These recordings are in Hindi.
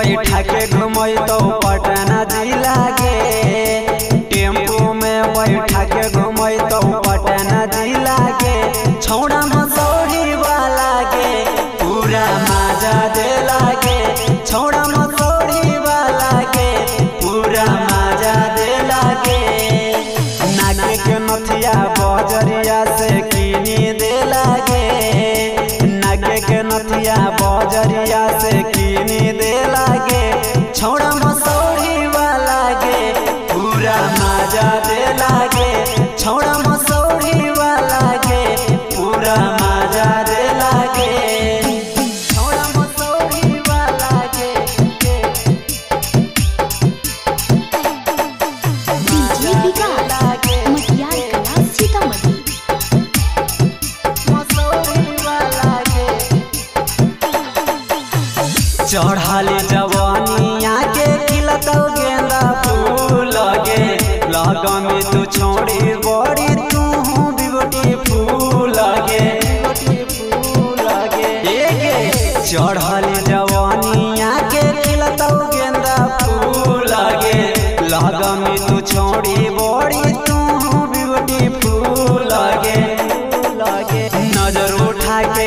बैठा के घूम तो पटना जिला के टेंपो में बैठा के घूम तो पटना जिला के छोड़ा मसौरी वाला के पूरा मज़ा दिला के छोड़ा मसौरी वाला के पूरा मज़ा दिला के नाके के नथिया बजरिया से किनी दिला के नाके के नथिया चढ़ाली जवानिया के खिलतौ गेंदा फूल गे लगन में तू छोड़ी बड़ी तू बिगटी फूल गे चढ़ाली जवानिया के खिलतौ गेंदा फूल गे लगन में तू छोड़ी बड़ी तू बिगटी फूल गे नज़र उठा के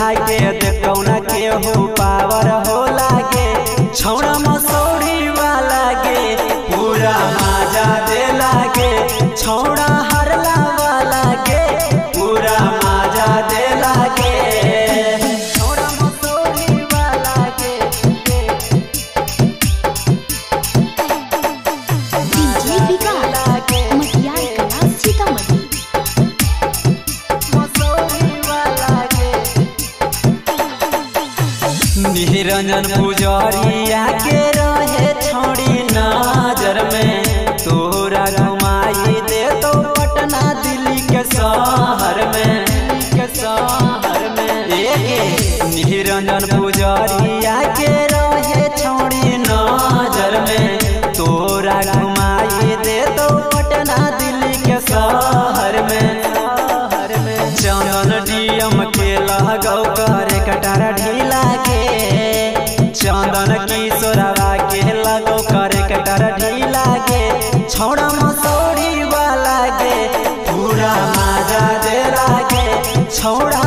उठा के देखो न केहू पावर हो लागे। छौड़ा मसौरी वाला के पूरा मज़ा दे लागे। छौड़ा निरंजन पुजरिया के रहे छोड़ी नज़र में। तोरा घुमाई दे तो पटना दिल्ली के शहर में। के शहर में निरंजन पुजरिया के रहे छोड़ी नज़र में। तोरा घुमाई दे तो पटना दिल्ली के शहर में। शहर में चंदन डीएम के लागव करे छोड़ा